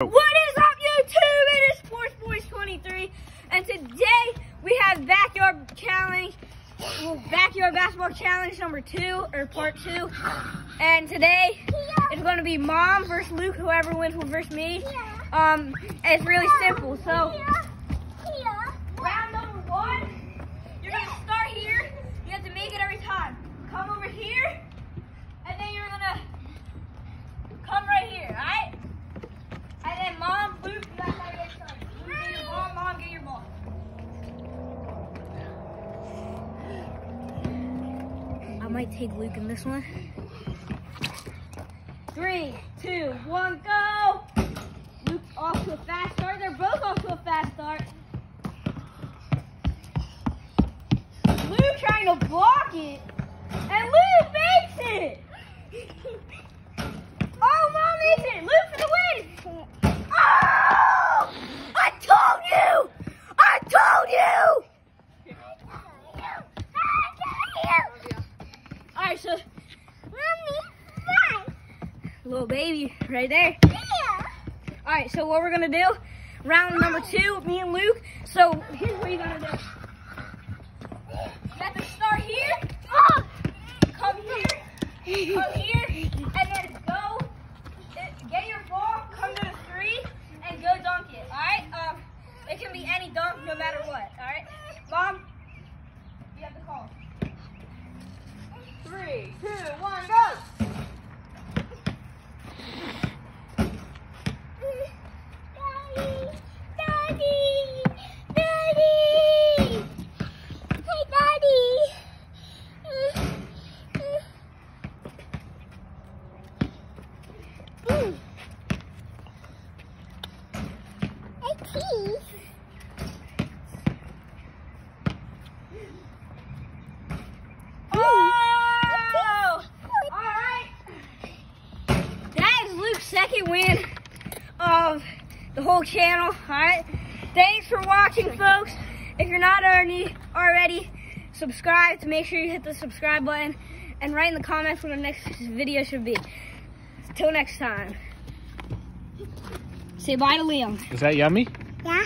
What is up, YouTube? It is Sports Boys 23, and today we have backyard challenge, backyard basketball challenge number two or part two. And today it's going to be mom versus Luke. Whoever wins will versus me. Um, and it's really simple. So round number one, you're gonna start here. You have to make it every time. Come over here, and then you're gonna come right here. All right? And then mom, Luke, you guys gotta get started. Luke, get your ball. Mom, get your ball. I might take Luke in this one. Three, two, one, go! Luke's off to a fast start. They're both off to a fast start. Luke trying to block it. And Luke makes it! Oh, mom makes it! Luke for the win! Oh! I told you! I told you! So. Little baby right there. Yeah. Alright, so what we're gonna do, round number two, me and Luke. So here's what you're gonna do. You have to start here. Come here. Come here. And then go. Get your ball, come to the three, and go dunk it. Alright? Um, it can be any dunk no matter what. Alright? Mom, you have to call. Three, two, one, go! Oh! Alright. That is Luke's second win of the whole channel. Alright. Thanks for watching, folks. If you're not already, already subscribed, make sure you hit the subscribe button and write in the comments what the next video should be. Till next time. Say bye to Liam. Is that yummy? Yeah.